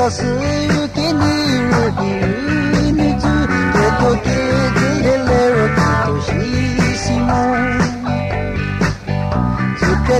sasu ke ni ru bi ni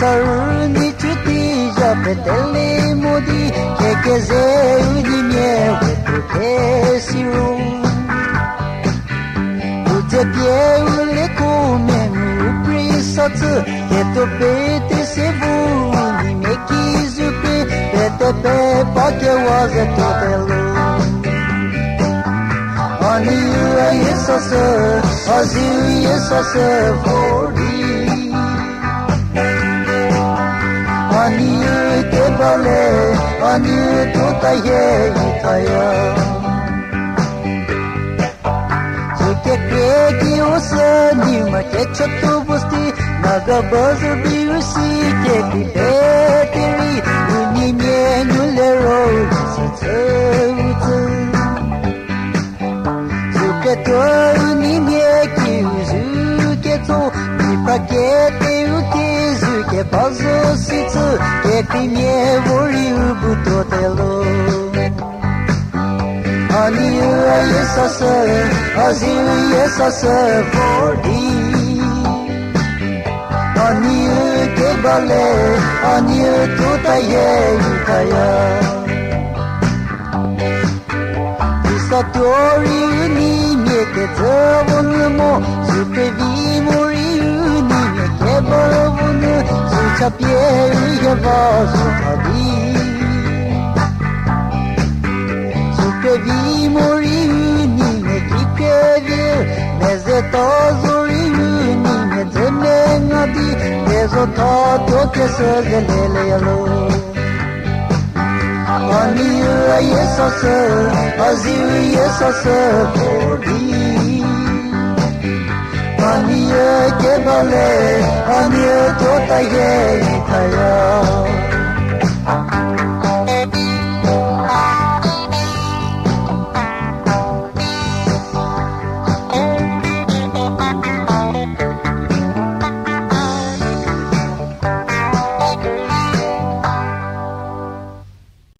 ke sar ni tu ti ja pe tele modi ke ke ze u ni me ku tu ke si ru u te pie u le ku me mu pri sa tsu ke to pe te se vu ni me ki pe pa ke was a totelo ani a yeso se azi yeso se fori ani te bale ani to ta ye itaya ke ke ki us ni ma ke chatu busti naga baz bi usi ke ki beteri ni mie nu le ro si tse u tse to ni mie ki to ni te zu ke pa zo ke ki mie wo ri bu to te lo ani u a ye sa sa a zi u ye sa sa ani ke bale ani tu ta ye ta ya isa tori ni me ke zo bun mo su pe vi mo su cha pie ri ya ba su ta di su vi mo ni me ki ke vi me ze to zo ni me ze me nga di so to to ke se le le le lo ani a yes so se azi yes so se for di ani ke bale ani